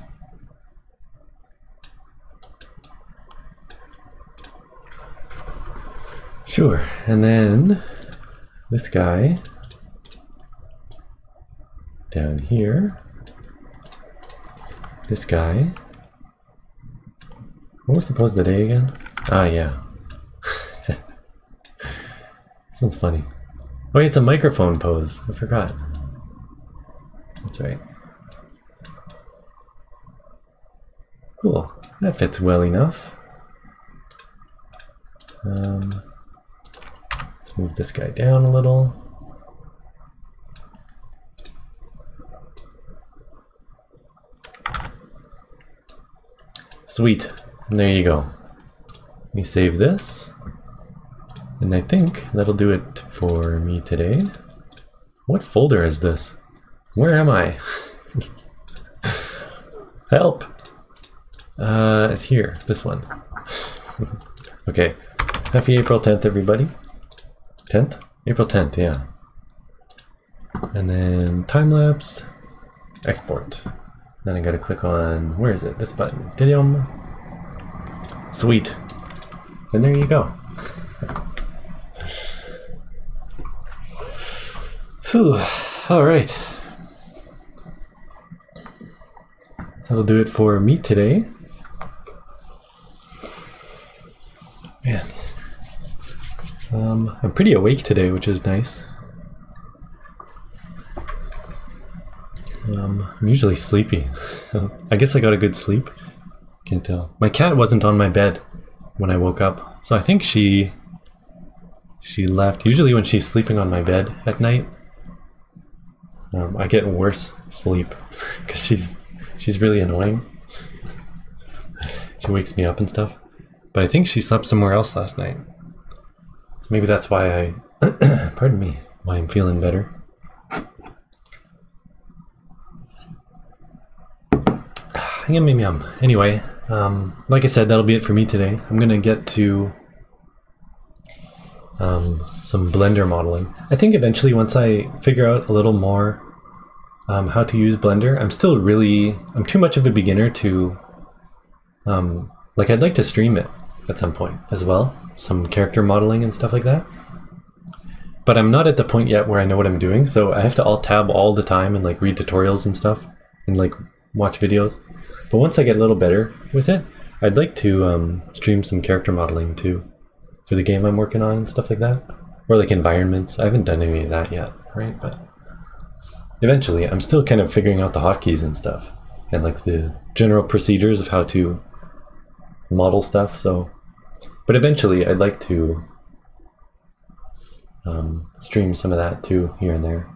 Sure, and then this guy down here, this guy what was the pose today again? Ah, yeah. this one's funny. Oh, it's a microphone pose. I forgot. That's right. Cool. That fits well enough. Um, let's move this guy down a little. Sweet. There you go. Let me save this. And I think that'll do it for me today. What folder is this? Where am I? Help! Uh, it's here, this one. okay. Happy April 10th, everybody. 10th? April 10th, yeah. And then time lapse, export. Then I gotta click on, where is it? This button. Didium. Sweet. And there you go. Whew. Alright. So that'll do it for me today. Man. Um, I'm pretty awake today, which is nice. Um, I'm usually sleepy. I guess I got a good sleep. Can't tell. My cat wasn't on my bed when I woke up, so I think she she left. Usually when she's sleeping on my bed at night, um, I get worse sleep because she's she's really annoying. she wakes me up and stuff. But I think she slept somewhere else last night. So maybe that's why I pardon me, why I'm feeling better. Yum yum yum. Anyway, um, like I said, that'll be it for me today. I'm gonna get to um, some Blender modeling. I think eventually, once I figure out a little more um, how to use Blender, I'm still really I'm too much of a beginner to um, like. I'd like to stream it at some point as well, some character modeling and stuff like that. But I'm not at the point yet where I know what I'm doing, so I have to alt tab all the time and like read tutorials and stuff and like watch videos. But once I get a little better with it, I'd like to um, stream some character modeling too for the game I'm working on and stuff like that. Or like environments. I haven't done any of that yet, right? But eventually, I'm still kind of figuring out the hotkeys and stuff and like the general procedures of how to model stuff. So, but eventually, I'd like to um, stream some of that too here and there.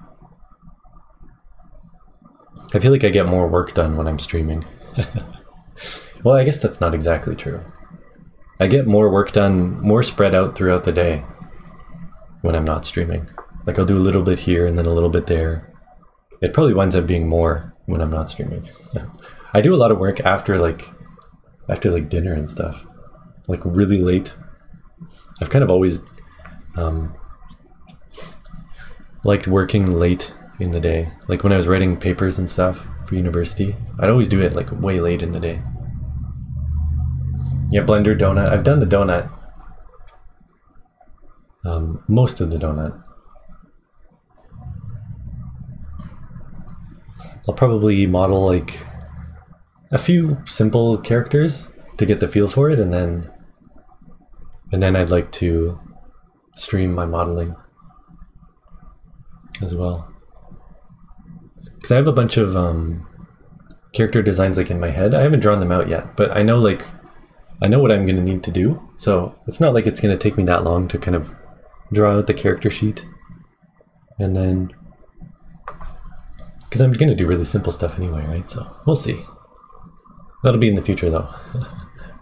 I feel like I get more work done when I'm streaming. well, I guess that's not exactly true. I get more work done, more spread out throughout the day when I'm not streaming. Like I'll do a little bit here and then a little bit there. It probably winds up being more when I'm not streaming. I do a lot of work after like after like dinner and stuff. Like really late. I've kind of always um, liked working late in the day. Like when I was writing papers and stuff for university, I'd always do it like way late in the day. Yeah, Blender donut. I've done the donut. Um, most of the donut. I'll probably model like a few simple characters to get the feel for it, and then and then I'd like to stream my modeling as well because I have a bunch of um, character designs like in my head. I haven't drawn them out yet, but I know like I know what I'm going to need to do. So it's not like it's going to take me that long to kind of draw out the character sheet, and then because I'm going to do really simple stuff anyway, right? So we'll see. That'll be in the future though.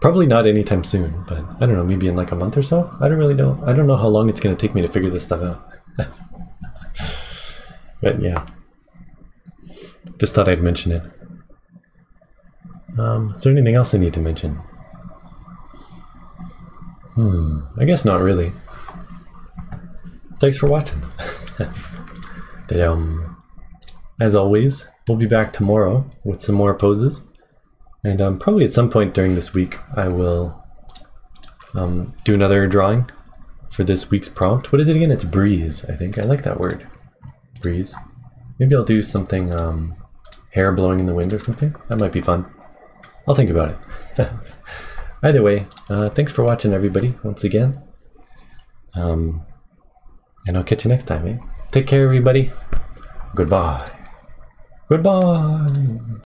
Probably not anytime soon, but I don't know, maybe in like a month or so. I don't really know. I don't know how long it's going to take me to figure this stuff out. but yeah. Just thought I'd mention it. Um, is there anything else I need to mention? Hmm, I guess not really. Thanks for watching. um, as always, we'll be back tomorrow with some more poses. And um, probably at some point during this week, I will um, do another drawing for this week's prompt. What is it again? It's breeze, I think. I like that word. Breeze. Maybe I'll do something, um, hair blowing in the wind or something. That might be fun. I'll think about it. Either way, uh, thanks for watching, everybody, once again. Um, and I'll catch you next time, eh? Take care, everybody. Goodbye. Goodbye.